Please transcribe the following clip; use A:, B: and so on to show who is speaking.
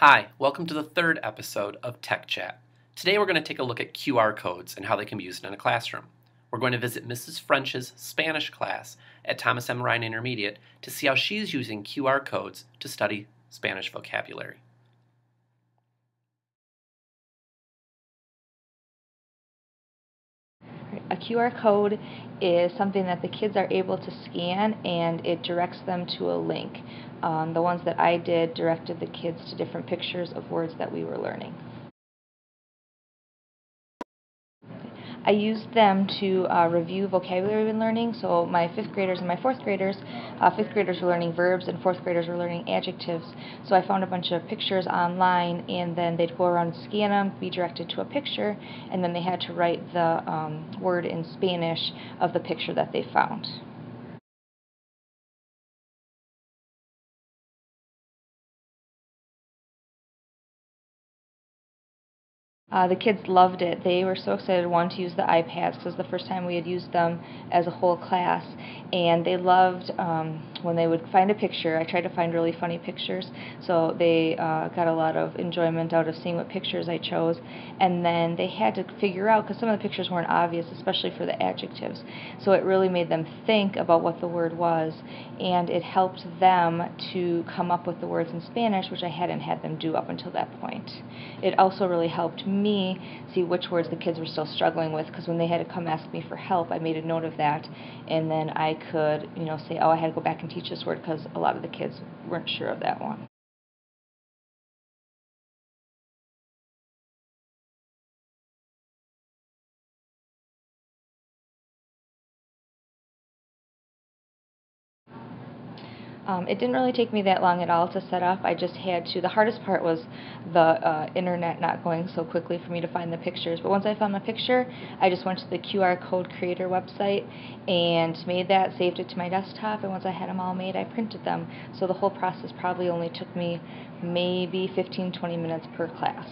A: Hi, welcome to the third episode of Tech Chat. Today we're going to take a look at QR codes and how they can be used in a classroom. We're going to visit Mrs. French's Spanish class at Thomas M. Ryan Intermediate to see how she's using QR codes to study Spanish vocabulary.
B: A QR code is something that the kids are able to scan and it directs them to a link. Um, the ones that I did directed the kids to different pictures of words that we were learning. I used them to uh, review vocabulary been learning. So my fifth graders and my fourth graders, uh, fifth graders were learning verbs and fourth graders were learning adjectives. So I found a bunch of pictures online, and then they'd go around and scan them, be directed to a picture, and then they had to write the um, word in Spanish of the picture that they found. Uh, the kids loved it. They were so excited, one, to use the iPads because it was the first time we had used them as a whole class. And they loved um, when they would find a picture. I tried to find really funny pictures, so they uh, got a lot of enjoyment out of seeing what pictures I chose. And then they had to figure out, because some of the pictures weren't obvious, especially for the adjectives. So it really made them think about what the word was, and it helped them to come up with the words in Spanish, which I hadn't had them do up until that point. It also really helped me me see which words the kids were still struggling with because when they had to come ask me for help, I made a note of that, and then I could, you know, say, oh, I had to go back and teach this word because a lot of the kids weren't sure of that one. Um, it didn't really take me that long at all to set up. I just had to. The hardest part was the uh, internet not going so quickly for me to find the pictures. But once I found the picture, I just went to the QR code creator website and made that, saved it to my desktop, and once I had them all made, I printed them. So the whole process probably only took me maybe 15 20 minutes per class.